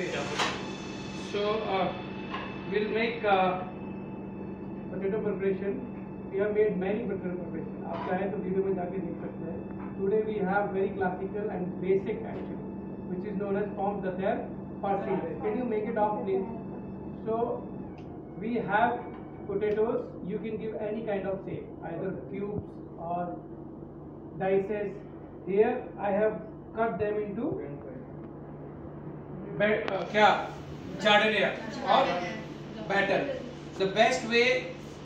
So uh, we'll make uh, potato preparation. We have made many potato preparation. आप चाहे तो video में जाके देख सकते हैं. Today we have very classical and basic actually, which is known as pommes de terre farci. Can you make it off please? So we have potatoes. You can give any kind of shape, either cubes or dices. Here I have cut them into अ, क्या जार्डनिया और batter the best way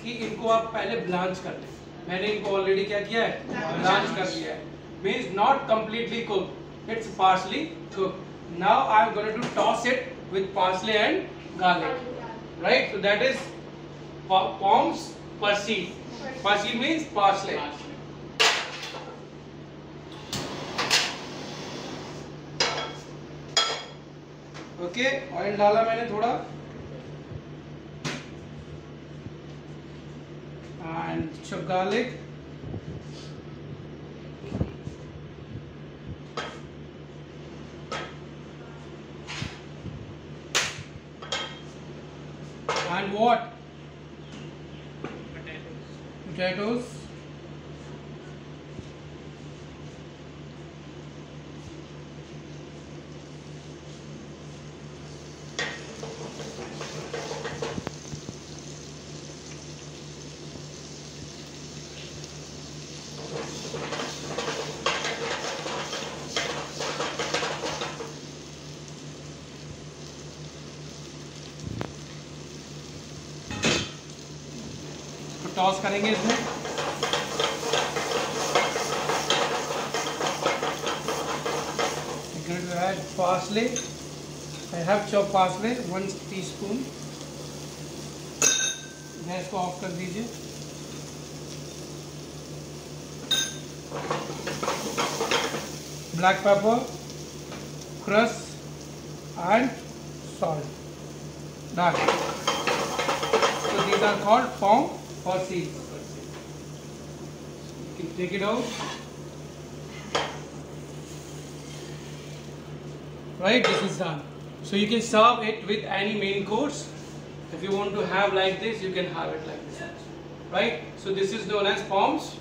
कि इनको आप पहले blanch कर लें मैंने इनको ऑलरेडी क्या किया है ब्लांच कर दिया है means not completely cooked it's partially cooked now i'm going to toss it with parsley and garlic right so that is pa- palms parsley parsley means parsley okay oil डाला मैंने थोड़ा। And garlic and what potatoes potatoes toss करेंगे इसमें। Parsley I have chop parsley one teaspoon gas को off कर दीजिए। Black pepper crush and salt डाल So these are called palm or seeds. You can take it out. Right, this is done. So you can serve it with any main course. If you want to have like this, you can have it like this. Right? So this is known as palms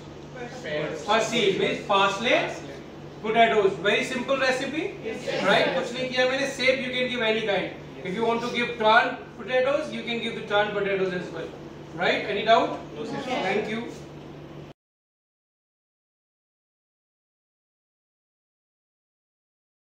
or seed means parsley, potatoes. Very simple recipe. Right? कुछ नहीं किया मैंने. Shape you can give any kind. If you want to give turned potatoes, you can give the turned potatoes as well. Right? Any doubt? No, sir.